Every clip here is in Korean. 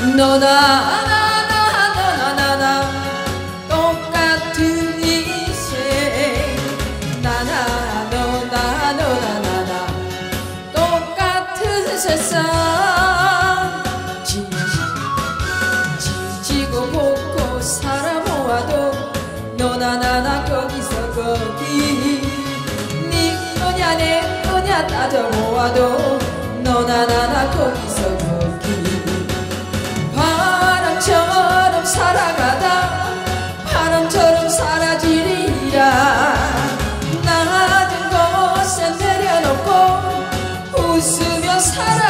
너나 나나나나나 똑같은 인생 나나 너나 너나나나 똑같은 세상. 지지고 볶고 살아 모아도 너나 나나 거기서 거기. 네 거냐 내 거냐 따져 모아도 너나 나나 거기 웃으며 살아.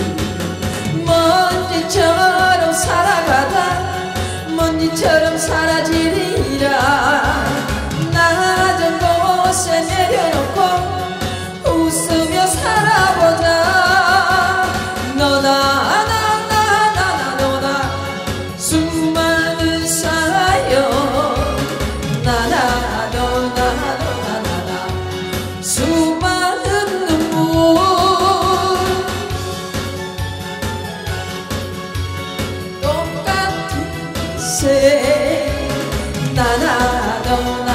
언니처럼 살아 say na na na